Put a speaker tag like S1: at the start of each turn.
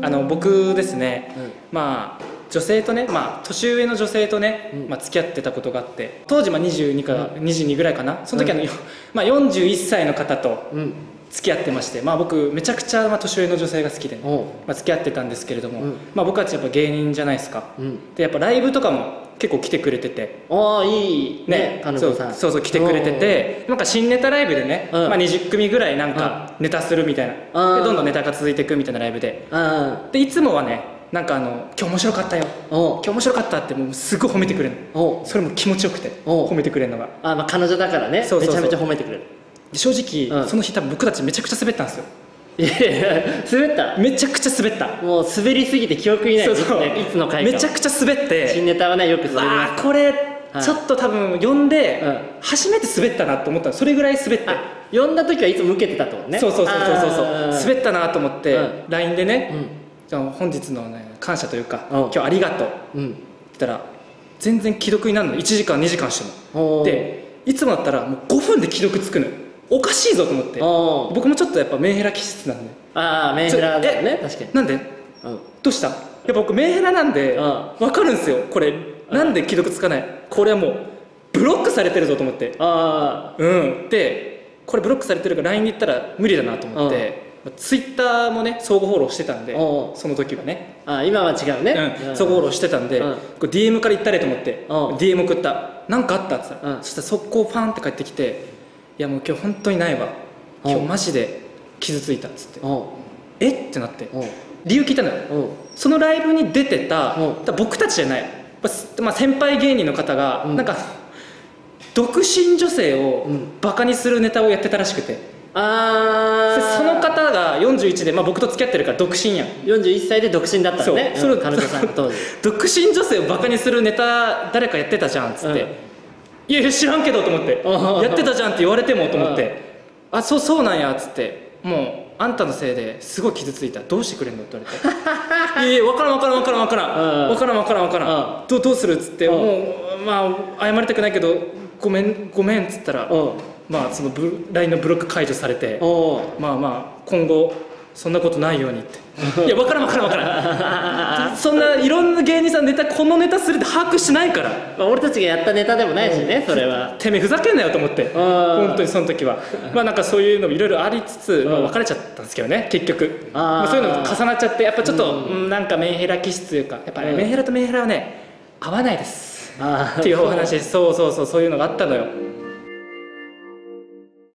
S1: あの僕ですね、まあ女性とね、まあ、年上の女性とね、
S2: うん。
S1: まあ、付き合ってたことがあって当時まあ22か、22ぐらいかな？その時あの、まあ、41歳の方と
S2: うん。
S1: 付き合ってまして、まあ、僕めちゃくちゃまあ年上の女性が好きでまあ、付き合ってたんですけれども、
S2: うん。
S1: まあ、僕たちやっぱ芸人じゃないですか。
S2: うん。
S1: でやっぱライブとかも結構来てくれてて
S2: ああいいね
S1: ねそうそうそう来てくれててなんか新ネタライブでね、
S2: うん。
S1: まあ、20組ぐらいなんかネタするみたいな、
S2: うん。
S1: でどんどんネタが続いていくみたいなライブで。
S2: あ
S1: でいつもはねなんかあの「今日面白かったよ。今日面白かった」ってもうすごい褒めてくれるの。それも気持ちよくて
S2: お。
S1: 褒めてくれるのが。
S2: あまあ彼女だからね。
S1: そう
S2: めちゃめちゃ褒めてくれる。
S1: で正直、
S2: うん。
S1: その日多分僕たちめちゃくちゃ滑ったんですよ。
S2: いやいや滑った？
S1: めちゃくちゃ滑った。
S2: もう滑りすぎて記憶にない
S1: そうそう。
S2: ねいつの回か。
S1: めちゃくちゃ滑って。
S2: 新ネタはねよく滑り
S1: わ
S2: ま
S1: あこれ
S2: はい。
S1: ちょっと多分呼んで、
S2: うん。
S1: 初めて滑ったなと思ったの。それぐらい滑って。
S2: あ呼んだ時はいつも受けてたってことね。
S1: そうそうそうそうそう滑ったなと思って、
S2: うん。
S1: LINE でね、
S2: うん
S1: 本日の、ね、感謝というか、
S2: うん
S1: 今日ありがとう。って
S2: うん
S1: 言ったら全然既読になるの。1時間2時間しても。でいつもだったらもう5分で既読つくのよ。おかしいぞと思って。僕もちょっとやっぱメンヘラ気質なんで。
S2: ああメンヘラだよね確かに。
S1: なんで？
S2: うん。
S1: どうした？やっぱ僕メンヘラなんで
S2: うん
S1: 分かるんですよこれ。なんで既読つかない？これはもうブロックされてるぞと思って。
S2: あ
S1: うん。でこれブロックされてるから LINE で言ったら無理だなと思ってツイッターもね相互フォローしてたんでその時はね。
S2: ああ今は違うね。
S1: うん、相互フォローしてたんで、
S2: うん。
S1: これ DM から言ったれと思って、
S2: う。ん
S1: DM 送った「なんかあった?」って言ったら、
S2: うん。
S1: そしたら速攻パンって帰ってきて「いやもう今日本当にないわ。
S2: う。ん
S1: 今日マジで傷ついた」っつって。
S2: おう「
S1: えっ?」てなって。理由聞いたのよ。そのライブに出てた、僕たちじゃない、まあ先輩芸人の方が、
S2: うん。
S1: なんか独身女性を
S2: うん。
S1: バカにするネタをやってたらしくて、で
S2: ああ
S1: その方が41で、まあ、僕と付き合ってるから独身やん。
S2: 41歳で独身だったのね。
S1: そう。それ
S2: うん彼女さん当時。
S1: 独身女性をバカにするネタ誰かやってたじゃんっつって、
S2: うん。
S1: いやいや知らんけどと思って。
S2: うん
S1: やってたじゃんって言われてもと思って。あそうそうなんやっつって。もうあんたのせいですごい傷ついた。どうしてくれんのって言われて。いやいや分からん分からん分からん分から
S2: うん。
S1: ん分からん分からん分から
S2: うん。
S1: んどうどうするっつって。
S2: うん。
S1: もうまあ謝りたくないけどごめんごめんっつったらまあそのブ LINE のブロック解除されてまあまあ今後そんなことないようにって。いや分からん分からん分からん。そんないろんな芸人さんネタこのネタするって把握してないから。
S2: まあ俺たちがやったネタでもないしねそれは。
S1: てめえふざけんなよと思って。
S2: ん。
S1: 本当にその時は。まあなんかそういうのもいろいろありつつ、まあ、
S2: うん
S1: 別れちゃったんですけどね結局。まあ、そういうのが重なっちゃってやっぱちょっと、
S2: うん。
S1: うんなんかメンヘラ気質というかやっぱね、
S2: うん。
S1: メンヘラとメンヘラはね合わないです。
S2: あ
S1: っていうお話。そうそうそうそういうのがあったのよ